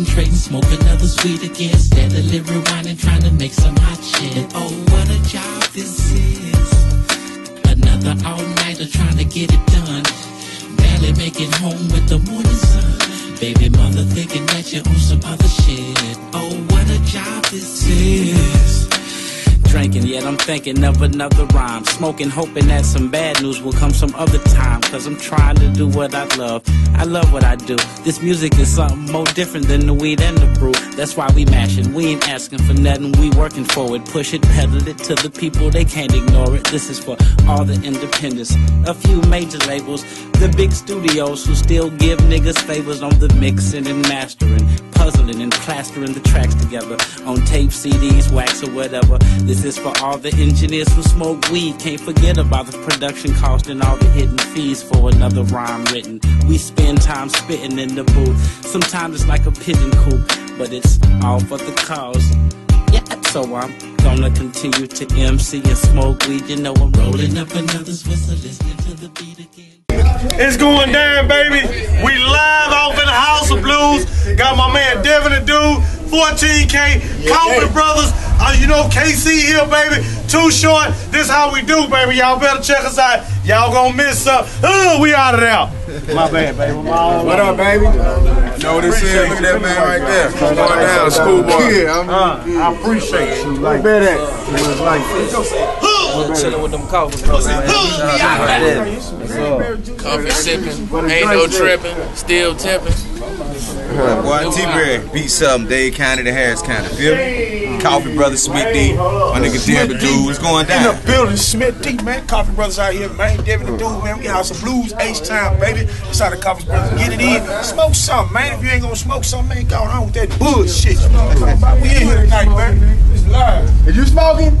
concentrating. Smoke another sweet again. Steadily rewinding, trying to make some hot shit. Oh, what a job this is. Another all-nighter trying to get it done. Barely making home with the morning sun. Baby mother thinking that you're on some other shit. Oh, what a job this is. Drinking, yet I'm thinking of another rhyme. Smoking, hoping that some bad news will come some other time. Cause I'm trying to do what I love. I love what I do. This music is something more different than the weed and the brew. That's why we mashing. We ain't asking for nothing. We working for it. Push it, pedal it to the people. They can't ignore it. This is for all the independents. A few major labels. The big studios who still give niggas favors on the mixing and mastering. Puzzling and plastering the tracks together on tape, CDs, wax, or whatever. This is for all the engineers who smoke weed. Can't forget about the production cost and all the hidden fees for another rhyme written. We spend time spitting in the booth. Sometimes it's like a pigeon coop, but it's all for the cause. Yeah, so I'm gonna continue to MC and smoke weed. You know I'm rolling up another Swiss, listening to the beat again. It's going down, baby. We live off in the House of Blues. Got my man Devin the Dude, 14K, Coughee Brothaz. Uh, you know KC here, baby. Too short. This how we do, baby. Y'all better check us out. Y'all gonna miss up. Uh, we out of there. My bad, baby. My What up, baby? Know what this is? Look at that man right there. Going down, schoolboy. Yeah, I'm. Uh, I appreciate you. Like that. It was like chilling with them Coughee Brothaz. Coffee sipping, ain't no tripping, still tipping. Boy, T-Berry beat something. Dade County to Harris County. Feel me? Coffee Brother Smit-D. My nigga Denver dude. What's going In down? the building, Smit-D, man. Coughee Brothaz out here, man. Devin the dude, man. We got some blues, H Town, baby. It's how the Coughee Brothaz get it in. Smoke something, man. If you ain't gonna smoke something, man, going on with that bullshit. You know what I'm talking about? We in here tonight, man. It's live. Is you smoking?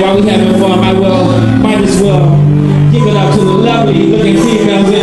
while we having fun, might well, might as well give it up to the lovely looking females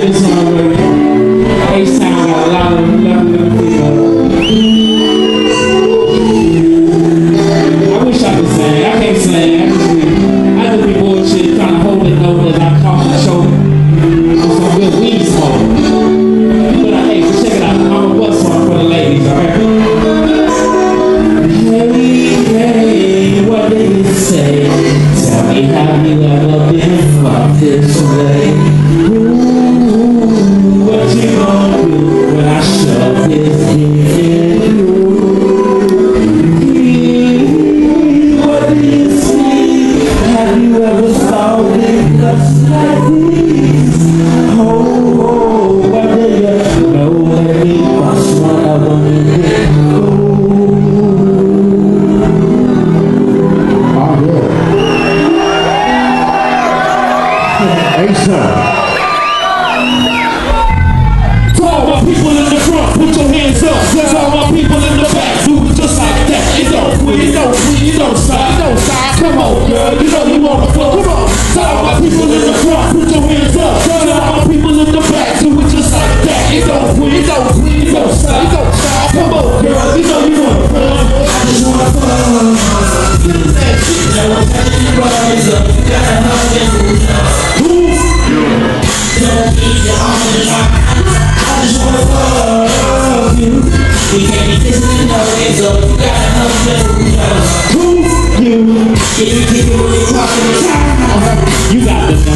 me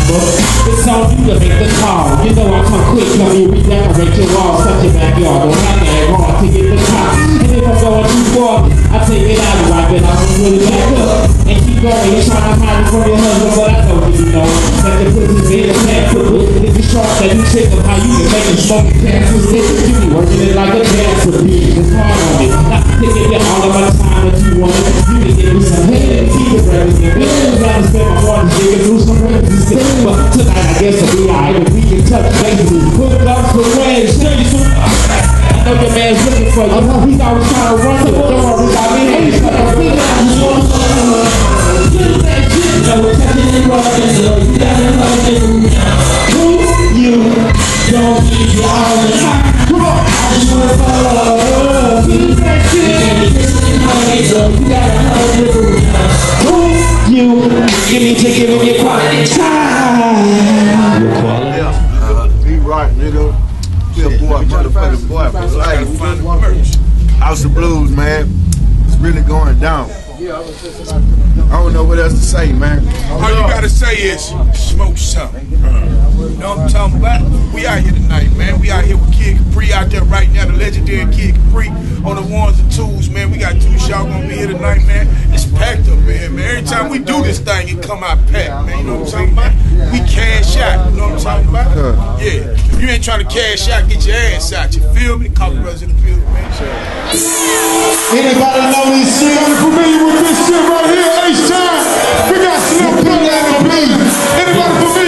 the number. It's on you to make the call. You know I come quick, come you redecorate your walls, touch your backyard. Don't have to act hard to get the top. And if I'm going too far, I take it out and wipe it off and really back up. And keep going. You're trying to hide it from your husband, but I know you you know. That the pussy's in the pack foot. If you sharp, that you trick of how you can make it smoke cancer. You be working it like a cancer bitch. It's hard on it. Not taking it all of my time that you want. You can give me some head and keep it ready. And I spend my guess it'll be alright if we can touch bases. Hook up for Wednesday. I know your man's looking for you. Uh-huh. He's always trying to run to it. Don't worry about me. Hey, he's gonna figure out who's going to Get that shit. No, touching and rubbing. No, you got it loving. Who you don't need your own. Come on. I just wanna follow. Boy. Hey, House of Blues, man. It's really going down. I don't know what else to say, man. All you gotta say is smoke something. You know what I'm talking about? We out here tonight, man. We out here with Kid Capri out there right now, the legendary Kid Capri on the ones and twos, man. We got two y'all gonna be here tonight, man. It's packed up in here, man. Every time we do this thing, it come out packed, man. You know what I'm talking about? We cash out, you know what I'm talking about? Yeah. If you ain't trying to cash out, get your ass out. You feel me? Couple brothers in the building, man. Anybody know this shit? Anybody familiar with this shit right here? H-Time. We got Slim Pimp in the beat. Anybody familiar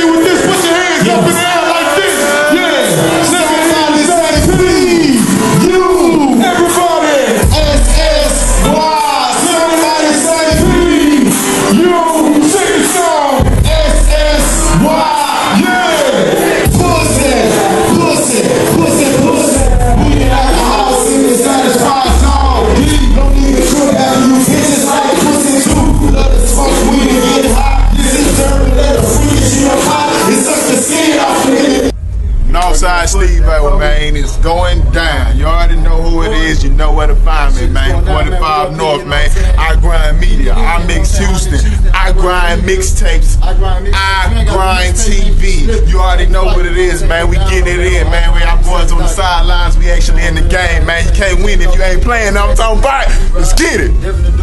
know where to find me, man. 45 North, man. I grind media. I mix Houston. I grind mixtapes. I grind TV. You already know what it is, man. We getting it in, man. We our boys on the sidelines. We actually in the game, man. You can't win if you ain't playing. I'm talking about. Let's get it.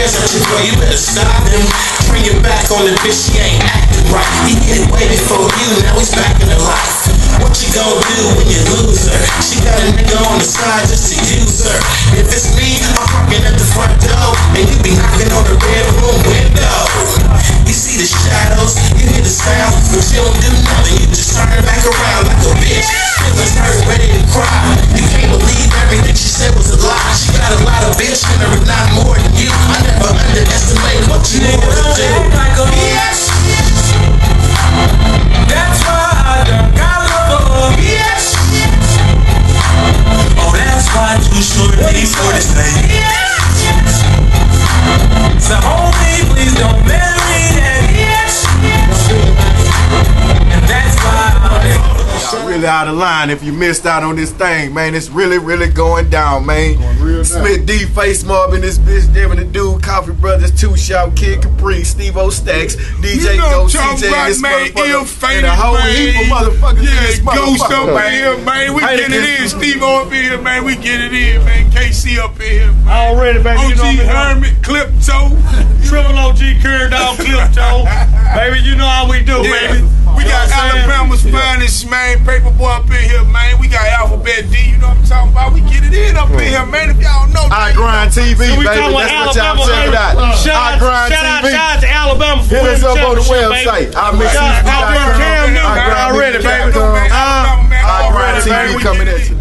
Player such as well, you better stop him. Turn your back on the bitch, she ain't acting right. He did it way before you, now he's back in her life. What you gonna do when you lose her? She got a nigga on the side just to use her. If it's me, I'm parking at the front door, and you be knocking on the bedroom window. Really out of line if you missed out on this thing, man. It's really, really going down, man. Smit-D, Face Mob, and this bitch, Devin the Dude, Coughee Brothaz, Too Short, Kid Capri, Steve O Stacks, DJ You know Go, what I'm CJ, talking this man. motherfucker, Ill and fated, a whole man. heap of motherfuckers in this Ghost up motherfucker. in here, man. We get it in. just- Steve up in here, man. We get it in, man. KC up in here, man. Already, baby. You OG know I'm in. Hermit, Clipto. Triple OG Curve Dog Clip Toe. baby, you know how we do, Yeah. baby. We got you know Alabama's yeah. finest, man. Paperboy up in here, man. We got Alphabet D. You know what I'm talking about? We get it in up in here, man. If y'all know, I grind TV, baby. That's what y'all check out. I grind shout TV. Shout out to Alabama for Hit us up on the website. I miss you. I grind TV uh, coming at you.